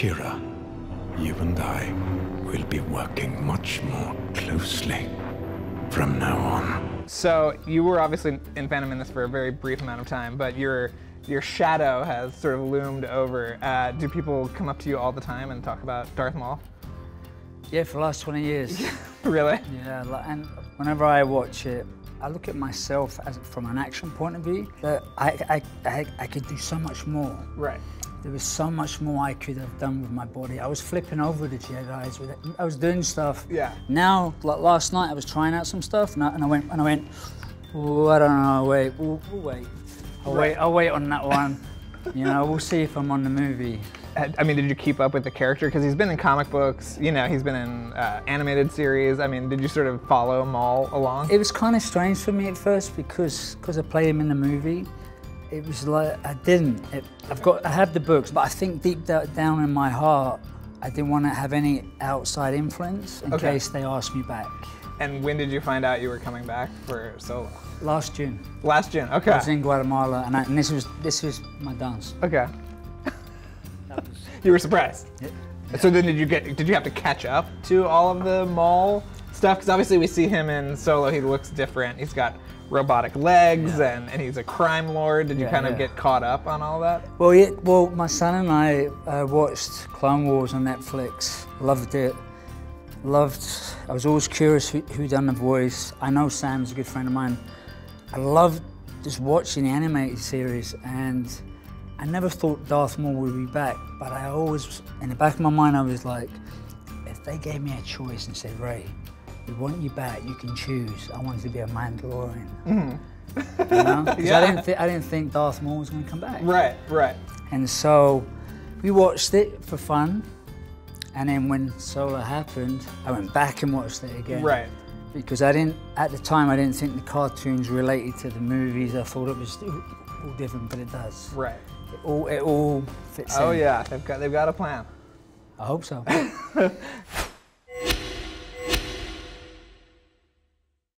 Qi'ra, you and I will be working much more closely from now on. So you were obviously in Phantom Menace for a very brief amount of time, but your your shadow has sort of loomed over. Uh, do people come up to you all the time and talk about Darth Maul? Yeah, for the last 20 years. really? yeah, like, and whenever I watch it, I look at myself as from an action point of view that I, I, I, I could do so much more. Right. There was so much more I could have done with my body. I was flipping over the Jedi's. With it. I was doing stuff. Yeah. Now, like last night, I was trying out some stuff, and I, and I went, and I went, oh, I don't know, wait, we'll, we'll wait. I'll Right. wait. I'll wait on that one. you know, we'll see if I'm on the movie. I mean, did you keep up with the character? Because he's been in comic books, you know, he's been in uh, animated series. I mean, did you sort of follow Maul along? It was kind of strange for me at first because because I played him in the movie. It was like I didn't. It, I've got I have the books, but I think deep down in my heart, I didn't want to have any outside influence in Okay. case they asked me back. and when did you find out you were coming back for Solo? Last June, Last June. Okay. I was in Guatemala, and, I, and this was this was my dance. Okay. You were surprised. Yeah. So then, did you get? Did you have to catch up to all of the Maul stuff? Because obviously we see him in Solo. He looks different. He's got robotic legs, Yeah. and, and he's a crime lord. Did you Yeah, kind of yeah. get caught up on all that? well, yeah, well, my son and I uh, watched Clone Wars on Netflix. Loved it. Loved. I was always curious who, who done the voice. I know Sam's a good friend of mine. I loved just watching the animated series, and I never thought Darth Maul would be back. But I always, in the back of my mind, I was like, if they gave me a choice and said, Ray, we want you back, you can choose. I wanted to be a Mandalorian. Mm-hmm. You know? Yeah. I didn't, thi- I didn't think Darth Maul was going to come back. Right. Right. And so we watched it for fun. And then when Solo happened, I went back and watched it again. Right. Because I didn't, at the time, I didn't think the cartoons related to the movies. I thought it was all all different, but it does. Right. It all, it all fits Oh in. yeah, they've got they've got a plan. I hope so.